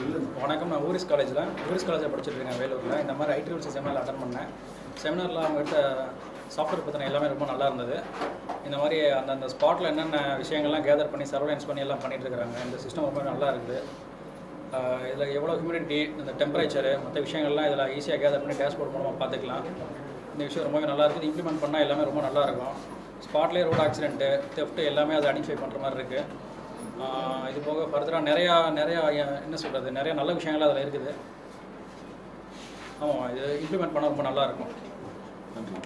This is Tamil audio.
வணக்கம். நான் ஊரிஸ் காலேஜில் ஊரிஸ் காலேஜில் படிச்சுட்டு இருக்கேன் வேலூரில். இந்த மாதிரி ஐடி ரூல்ஸ் செமினார் அட்டன் பண்ணேன். செமினாரில் அவங்ககிட்ட சாஃப்ட்வேர் பற்றின எல்லாமே ரொம்ப நல்லா இருந்தது. இந்த மாதிரி அந்த ஸ்பாட்டில் என்னென்ன விஷயங்கள்லாம் கேதர் பண்ணி சர்வலைன்ஸ் பண்ணி எல்லாம் பண்ணிகிட்ருக்காங்க இந்த சிஸ்டம் ரொம்ப நல்லா இருக்குது. இதில் எவ்வளோ ஹியூமிடிட்டி இந்த டெம்பரேச்சரு மற்ற விஷயங்கள்லாம் இதில் ஈஸியாக கேதர் பண்ணி டேஷ்போர்ட் மூலமாக பார்த்துக்கலாம். இந்த விஷயம் ரொம்பவே நல்லா இருக்குது. இம்ப்ளிமெண்ட் பண்ணால் எல்லாமே ரொம்ப நல்லாயிருக்கும் ஸ்பாட்லேயே ரோடு ஆக்சிடென்ட்டு தெஃப்ட்டு எல்லாமே அதை ஐடென்டிஃபை பண்ணுற மாதிரி இருக்குது இது போக ஃபர்தராக நிறையா நிறையா என்ன சொல்கிறது நிறைய நல்ல விஷயங்கள் அதில் இருக்குது. ஆமாம் இது இம்ப்ளிமெண்ட் பண்ணால் ரொம்ப நல்லாயிருக்கும்